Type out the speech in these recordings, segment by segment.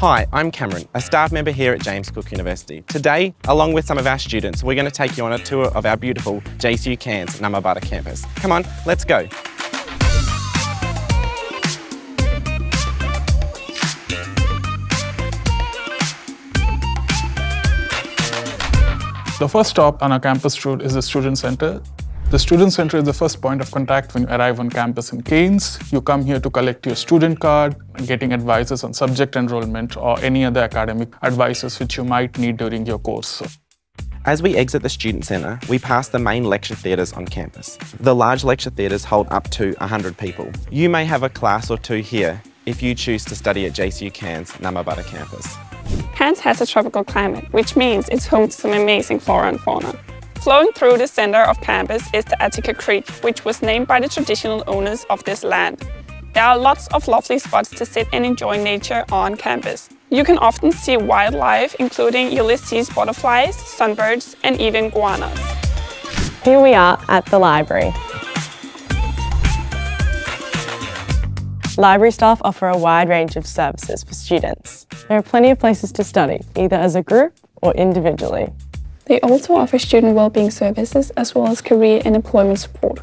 Hi, I'm Cameron, a staff member here at James Cook University. Today, along with some of our students, we're going to take you on a tour of our beautiful JCU Cairns Nguma-bada campus. Come on, let's go. The first stop on our campus route is the Student Center. The Student Center is the first point of contact when you arrive on campus in Cairns. You come here to collect your student card, getting advices on subject enrollment or any other academic advices which you might need during your course. As we exit the Student Centre, we pass the main lecture theatres on campus. The large lecture theatres hold up to 100 people. You may have a class or two here if you choose to study at JCU Cairns Nguma-bada campus. Cairns has a tropical climate, which means it's home to some amazing flora and fauna. Flowing through the center of campus is the Attica Creek, which was named by the traditional owners of this land. There are lots of lovely spots to sit and enjoy nature on campus. You can often see wildlife, including Ulysses butterflies, sunbirds, and even goannas. Here we are at the library. Library staff offer a wide range of services for students. There are plenty of places to study, either as a group or individually. They also offer student wellbeing services as well as career and employment support.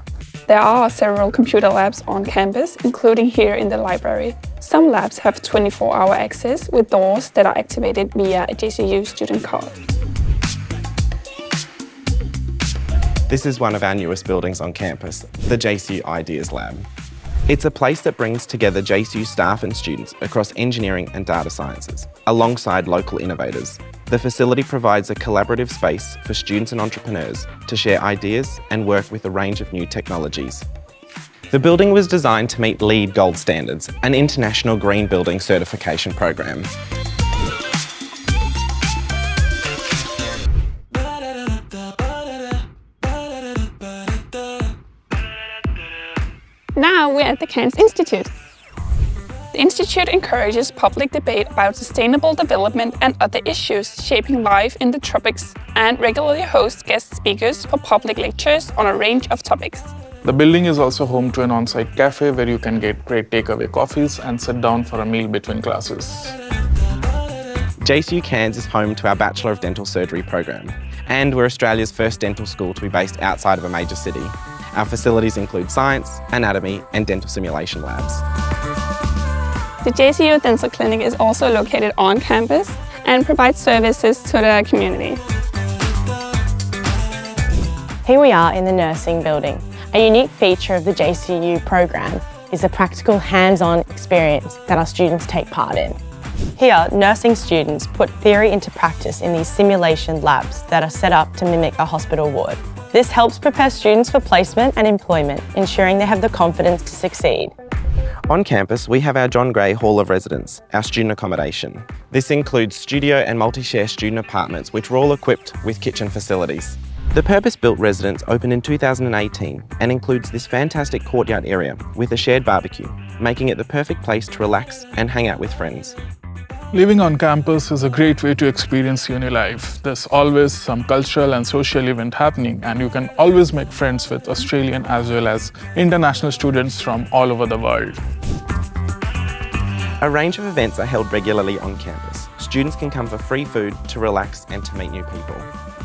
There are several computer labs on campus, including here in the library. Some labs have 24-hour access with doors that are activated via a JCU student card. This is one of our newest buildings on campus, the JCU Ideas Lab. It's a place that brings together JCU staff and students across engineering and data sciences, alongside local innovators. The facility provides a collaborative space for students and entrepreneurs to share ideas and work with a range of new technologies. The building was designed to meet LEED Gold Standards, an international green building certification program. Now we're at the Cairns Institute. The Institute encourages public debate about sustainable development and other issues shaping life in the tropics and regularly hosts guest speakers for public lectures on a range of topics. The building is also home to an on-site cafe where you can get great takeaway coffees and sit down for a meal between classes. JCU Cairns is home to our Bachelor of Dental Surgery program, and we're Australia's first dental school to be based outside of a major city. Our facilities include science, anatomy and dental simulation labs. The JCU Dental Clinic is also located on campus and provides services to the community. Here we are in the nursing building. A unique feature of the JCU program is the practical hands-on experience that our students take part in. Here, nursing students put theory into practice in these simulation labs that are set up to mimic a hospital ward. This helps prepare students for placement and employment, ensuring they have the confidence to succeed. On campus, we have our John Gray Hall of Residence, our student accommodation. This includes studio and multi-share student apartments, which are all equipped with kitchen facilities. The purpose-built residence opened in 2018 and includes this fantastic courtyard area with a shared barbecue, making it the perfect place to relax and hang out with friends. Living on campus is a great way to experience uni life. There's always some cultural and social event happening and you can always make friends with Australian as well as international students from all over the world. A range of events are held regularly on campus. Students can come for free food, to relax and to meet new people.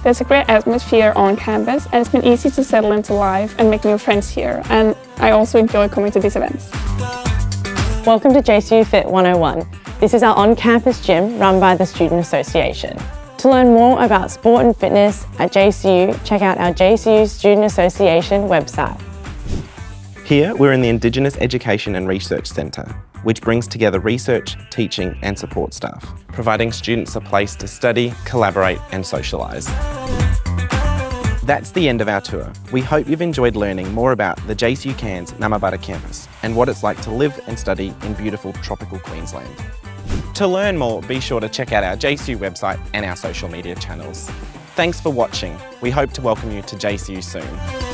There's a great atmosphere on campus and it's been easy to settle into life and make new friends here and I also enjoy coming to these events. Welcome to JCU Fit 101. This is our on-campus gym run by the Student Association. To learn more about sport and fitness at JCU, check out our JCU Student Association website. Here, we're in the Indigenous Education and Research Centre, which brings together research, teaching and support staff, providing students a place to study, collaborate and socialise. That's the end of our tour. We hope you've enjoyed learning more about the JCU Cairns Nguma-bada campus and what it's like to live and study in beautiful tropical Queensland. To learn more, be sure to check out our JCU website and our social media channels. Thanks for watching. We hope to welcome you to JCU soon.